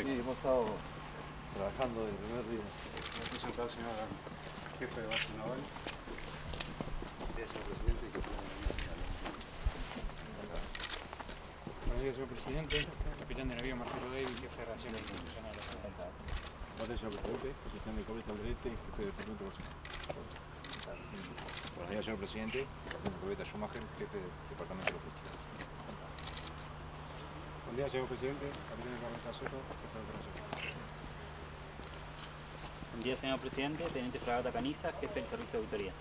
Sí. hemos estado trabajando desde el primer día. Me presenta el señor jefe de base naval. Señor presidente, y que Buenos días, señor presidente. Capitán de navío Marcelo David, jefe de Relaciones Internacionales. Buenos días, señor presidente, capitán de Corbeta Alderete y jefe de Departamento de. Buenos días, señor presidente. Capitán Corbeta Schumacher, jefe del Departamento de Logística. Buen día, señor presidente. Capitán de Carreta Soto, jefe de operaciones. Buen día, señor presidente. Teniente Fragata Caniza, jefe del servicio de auditoría.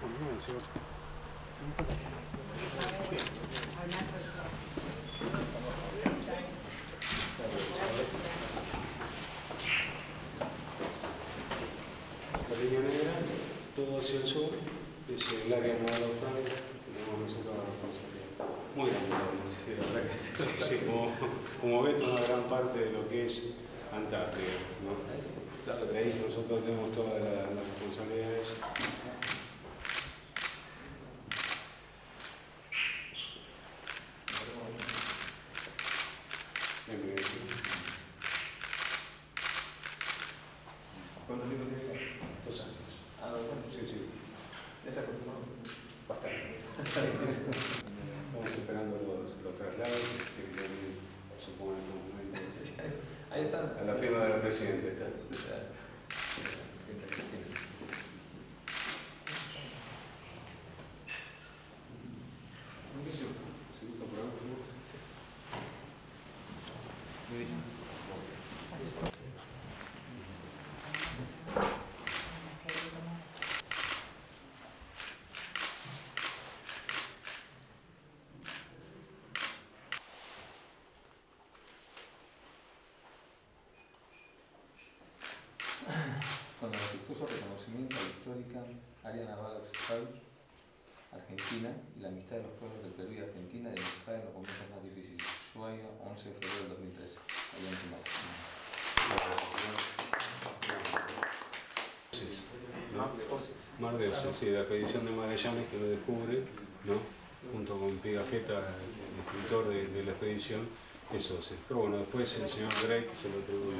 Buen día, señor. La línea negra, todo hacia el sur, es el área naval de Australia, nosotros. Muy grande, sí, la verdad que sí, sí, sí, como, como ven, una gran parte de lo que es Antártida, ¿no? De ahí nosotros tenemos todas la- las responsabilidades. Estamos esperando los, los traslados, que también supongo en estos momentos. Ahí están. A la firma del presidente. ¿Se gusta por algo el afectuoso reconocimiento a la histórica área naval austral argentina y la amistad de los pueblos del Perú y Argentina de demostrar en los momentos más difíciles. Ushuaia, 11 de febrero del 2013. Allá en Tumaco. Oces, ¿no? Mar de Oces, sí, la expedición de Magallanes que lo descubre, ¿no? junto con Pigafetta, el escritor de, de la expedición, es Oces. Pero bueno, después el señor Drake se lo atribuyó.